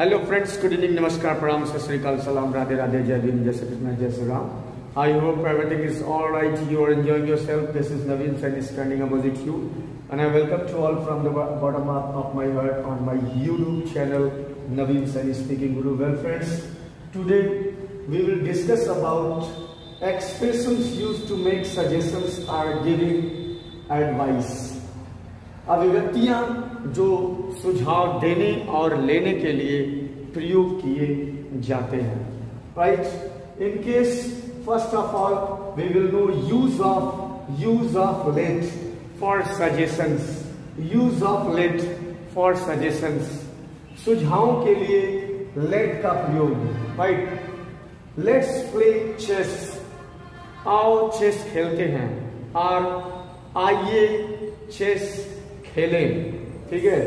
Hello friends good evening नमस्कार प्रणाम सत श्रीकाल सलाम राधे राधे जय भीम जय श्री कृष्ण जय Shri Ram I hope everything is all right you are enjoying yourself this is Naveen Saini standing opposite you and I welcome to all from the bottom up of my heart on my YouTube channel Naveen Sani speaking Guru. Well friends, today we will discuss about expressions used to make suggestions or giving advice. अभिव्यक्तियाँ जो सुझाव देने और लेने के लिए प्रयोग किए जाते हैं। Right in case first of all we will know use of use of let for suggestions use of let for suggestions सुझावों के लिए लेट का प्रयोग राइट लेट्स प्ले चेस आओ चेस खेलते हैं। और आइए चेस खेलें, ठीक है?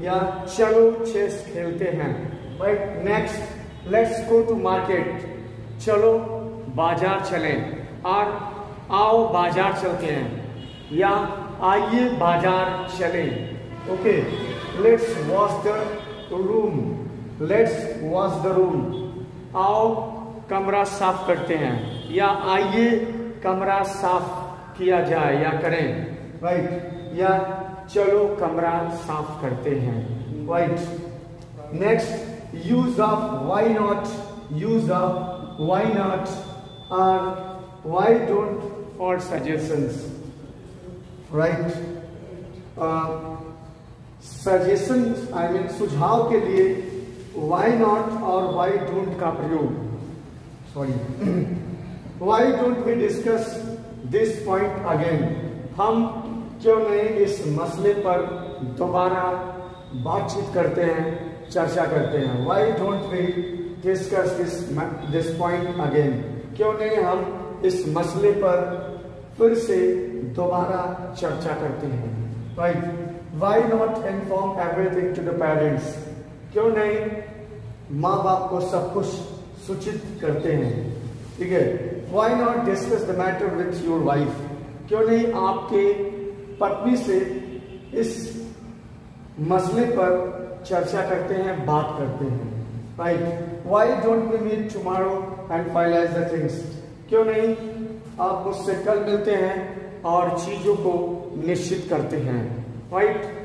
या चलो चेस खेलते हैं। Right next let's go to market चलो, बाज़ार चलें। और आओ बाज़ार चलते हैं। या आइए बाज़ार चलें। Okay let's wash the room let's wash the room आओ कमरा साफ़ करते हैं। या आइए कमरा साफ़ किया जाए या करें। Right right? या चलो कमरा साफ़ करते हैं। Right next use of why not use of why not और why don't for suggestions right suggestion I mean सुझाव के लिए वाई नॉट और वाई डोंट का प्रयोग। Sorry why don't we discuss this point again हम क्यों नहीं इस मसले पर दोबारा बातचीत करते हैं, चर्चा करते हैं? Why don't we discuss this this point again क्यों नहीं हम इस मसले पर फिर से दोबारा चर्चा करते हैं? Right why not inform everything to the parents क्यों नहीं माँ बाप को सब कुछ सूचित करते हैं? ठीक है? Why not discuss the matter with your wife क्यों नहीं आपके पत्नी से इस मसले पर चर्चा करते हैं, बात करते हैं। Right why don't we meet tomorrow and finalise the things क्यों नहीं? आप मुझसे कल मिलते हैं और चीज़ों को निश्चित करते हैं। राइट